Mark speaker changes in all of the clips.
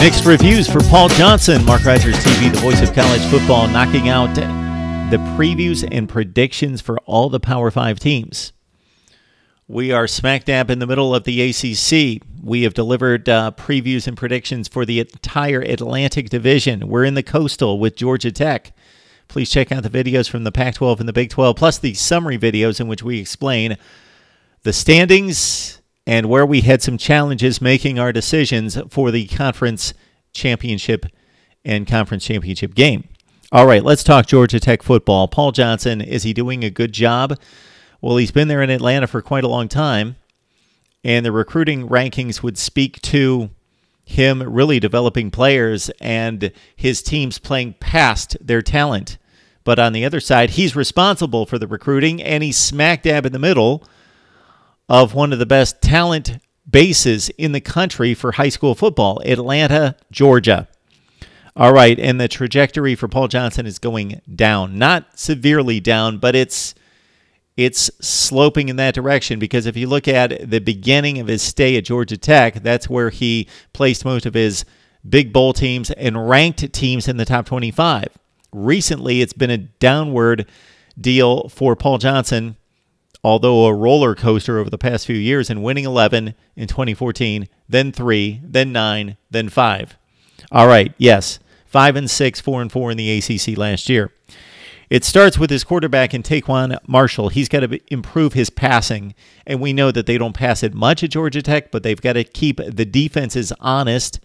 Speaker 1: Mixed reviews for Paul Johnson, Mark Rogers TV, the voice of college football, knocking out the previews and predictions for all the Power Five teams. We are smack dab in the middle of the ACC. We have delivered uh, previews and predictions for the entire Atlantic Division. We're in the Coastal with Georgia Tech. Please check out the videos from the Pac 12 and the Big 12, plus the summary videos in which we explain the standings and where we had some challenges making our decisions for the conference championship and conference championship game. All right, let's talk Georgia Tech football. Paul Johnson, is he doing a good job? Well, he's been there in Atlanta for quite a long time, and the recruiting rankings would speak to him really developing players and his teams playing past their talent. But on the other side, he's responsible for the recruiting, and he's smack dab in the middle of one of the best talent bases in the country for high school football, Atlanta, Georgia. All right, and the trajectory for Paul Johnson is going down. Not severely down, but it's it's sloping in that direction because if you look at the beginning of his stay at Georgia Tech, that's where he placed most of his big bowl teams and ranked teams in the top 25. Recently, it's been a downward deal for Paul Johnson although a roller coaster over the past few years and winning 11 in 2014, then 3, then 9, then 5. All right, yes, 5 and 6, 4 and 4 in the ACC last year. It starts with his quarterback in Taquon Marshall. He's got to improve his passing, and we know that they don't pass it much at Georgia Tech, but they've got to keep the defenses honest.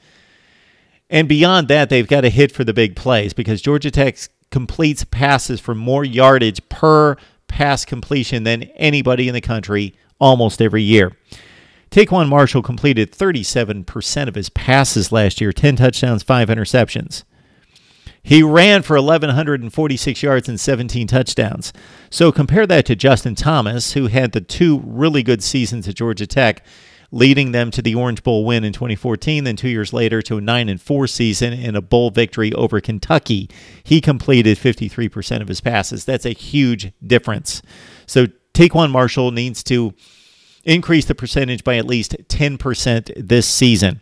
Speaker 1: And beyond that, they've got to hit for the big plays because Georgia Tech completes passes for more yardage per pass completion than anybody in the country almost every year. Taquon Marshall completed 37% of his passes last year 10 touchdowns, 5 interceptions. He ran for 1,146 yards and 17 touchdowns. So compare that to Justin Thomas, who had the two really good seasons at Georgia Tech leading them to the Orange Bowl win in 2014, then two years later to a 9 and 4 season and a bowl victory over Kentucky. He completed 53% of his passes. That's a huge difference. So Taquon Marshall needs to increase the percentage by at least 10% this season.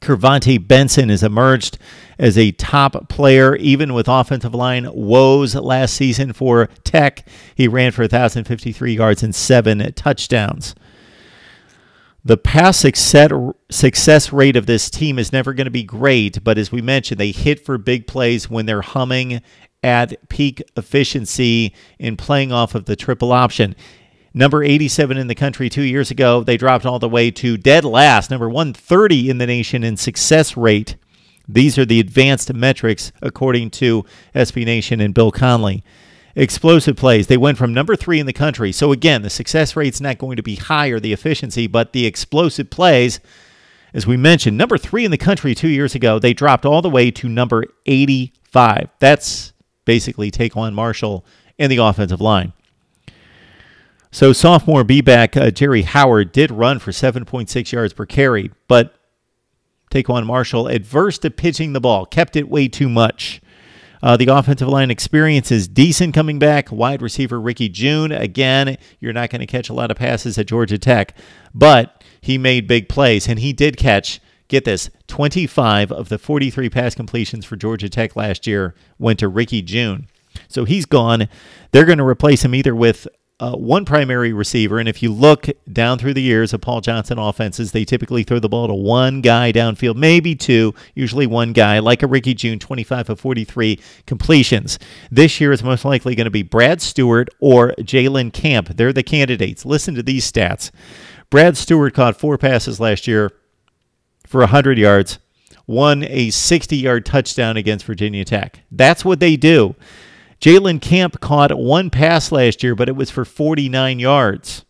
Speaker 1: KirVonte Benson has emerged as a top player, even with offensive line woes last season for Tech. He ran for 1,053 yards and seven touchdowns. The pass success, success rate of this team is never going to be great, but as we mentioned, they hit for big plays when they're humming at peak efficiency in playing off of the triple option. Number 87 in the country two years ago, they dropped all the way to dead last, number 130 in the nation in success rate. These are the advanced metrics according to SB Nation and Bill Connelly explosive plays. They went from number three in the country. So again, the success rate's not going to be higher, the efficiency, but the explosive plays, as we mentioned, number three in the country two years ago, they dropped all the way to number 85. That's basically Taquon Marshall in the offensive line. So sophomore B-back uh, Jerry Howard did run for 7.6 yards per carry, but Taquon Marshall adverse to pitching the ball, kept it way too much. Uh, the offensive line experience is decent coming back. Wide receiver Ricky Jeune, again, you're not going to catch a lot of passes at Georgia Tech, but he made big plays, and he did catch, get this, 25 of the 43 pass completions for Georgia Tech last year went to Ricky Jeune. So he's gone. They're going to replace him either with uh, one primary receiver. And if you look down through the years of Paul Johnson offenses, they typically throw the ball to one guy downfield, maybe two, usually one guy, like a Ricky Jeune, 25 of 43 completions. This year is most likely going to be Brad Stewart or Jalen Camp. They're the candidates. Listen to these stats. Brad Stewart caught four passes last year for 100 yards, won a 60 yard touchdown against Virginia Tech. That's what they do. Jalen Camp caught one pass last year, but it was for 49 yards.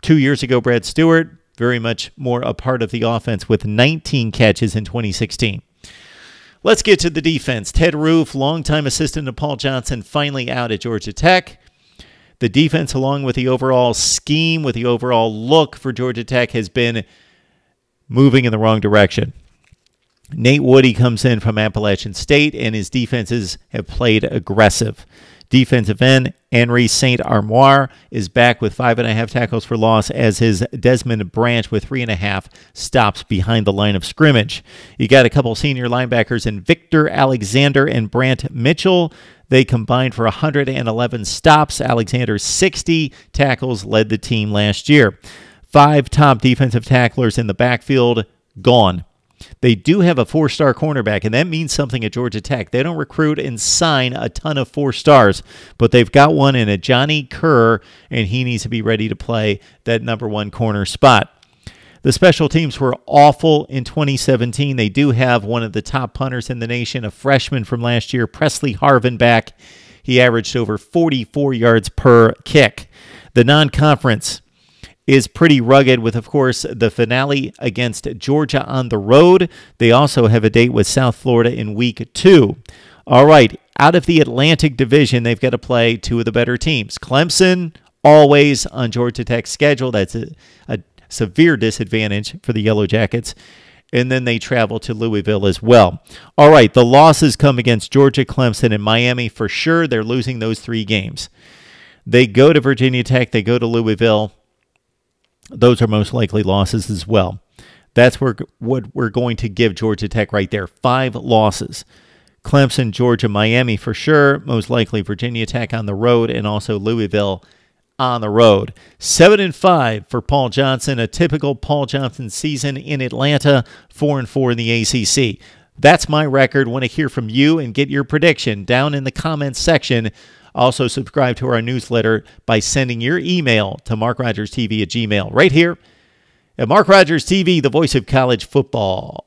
Speaker 1: Two years ago, Brad Stewart, very much more a part of the offense with 19 catches in 2016. Let's get to the defense. Ted Roof, longtime assistant to Paul Johnson, finally out at Georgia Tech. The defense, along with the overall scheme, with the overall look for Georgia Tech, has been moving in the wrong direction. Nate Woody comes in from Appalachian State, and his defenses have played aggressive. Defensive end Henry Saint-Amour is back with five and a half tackles for loss as his Desmond Branch with three and a half stops behind the line of scrimmage. You got a couple senior linebackers in Victor Alexander and Brant Mitchell. They combined for 111 stops. Alexander's 60 tackles led the team last year. Five top defensive tacklers in the backfield gone. They do have a four star cornerback, and that means something at Georgia Tech. They don't recruit and sign a ton of four stars, but they've got one in a Johnny Kerr, and he needs to be ready to play that number one corner spot. The special teams were awful in 2017. They do have one of the top punters in the nation, a freshman from last year, Presley Harvin, back. He averaged over 44 yards per kick. The non conference is pretty rugged with, of course, the finale against Georgia on the road. They also have a date with South Florida in week two. All right, out of the Atlantic Division, they've got to play two of the better teams. Clemson, always on Georgia Tech's schedule. That's a, a severe disadvantage for the Yellow Jackets. And then they travel to Louisville as well. All right, the losses come against Georgia, Clemson, and Miami for sure. They're losing those three games. They go to Virginia Tech, they go to Louisville those are most likely losses as well. That's where, what we're going to give Georgia Tech right there. Five losses. Clemson, Georgia, Miami for sure. Most likely Virginia Tech on the road and also Louisville on the road. Seven and five for Paul Johnson, a typical Paul Johnson season in Atlanta. Four and four in the ACC. That's my record. Want to hear from you and get your prediction down in the comments section also, subscribe to our newsletter by sending your email to markrogerstv at gmail right here at Mark Rogers TV, the voice of college football.